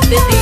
te